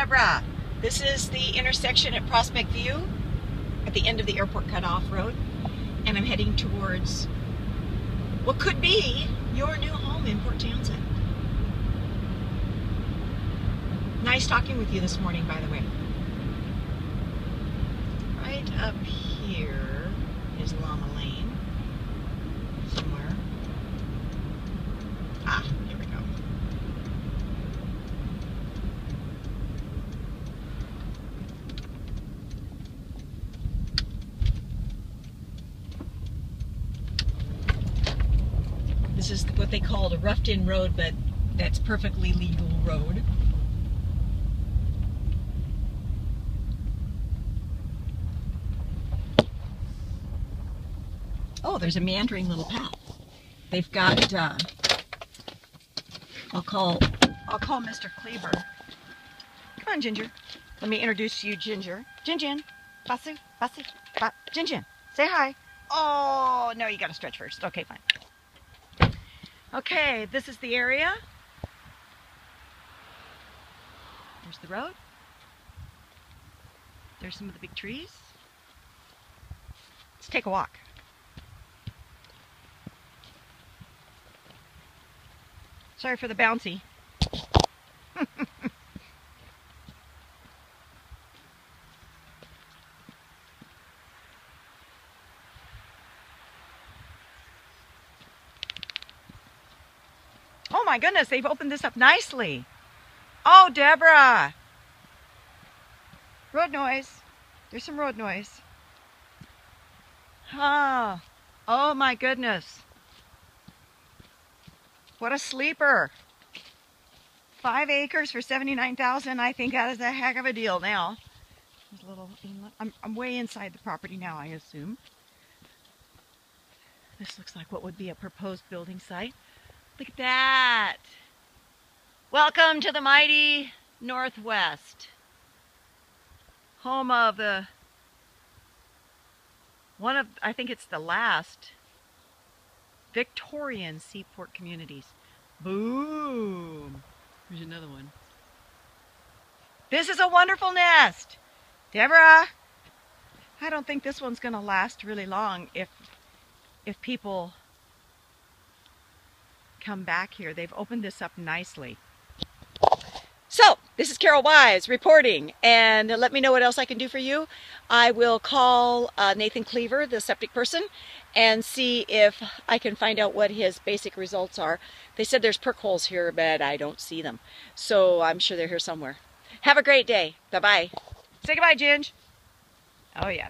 Deborah. This is the intersection at Prospect View at the end of the airport cutoff road. And I'm heading towards what could be your new home in Port Townsend. Nice talking with you this morning, by the way. Right up here is Llama. Somewhere. Ah, here we go. This is what they call a roughed-in road, but that's perfectly legal road. Oh, there's a meandering little path. They've got. Uh, I'll call. I'll call Mr. Kleber. Come on, Ginger. Let me introduce you, Ginger. Jin Jin. Basu. Basu. Ba. Jin Jin. Say hi. Oh no, you got to stretch first. Okay, fine. Okay, this is the area. There's the road. There's some of the big trees. Let's take a walk. Sorry for the bouncy. oh my goodness, they've opened this up nicely. Oh, Deborah. Road noise. There's some road noise. Ah. Oh my goodness. What a sleeper. Five acres for 79000 I think that is a heck of a deal now. There's a little inlet. I'm, I'm way inside the property now, I assume. This looks like what would be a proposed building site. Look at that. Welcome to the mighty Northwest. Home of the, one of, I think it's the last Victorian seaport communities. Boom. Here's another one. This is a wonderful nest. Deborah, I don't think this one's going to last really long if if people come back here. They've opened this up nicely. So, this is Carol Wise reporting, and let me know what else I can do for you. I will call uh, Nathan Cleaver, the septic person, and see if I can find out what his basic results are. They said there's perk holes here, but I don't see them. So I'm sure they're here somewhere. Have a great day. Bye-bye. Say goodbye, Ginge. Oh, yeah.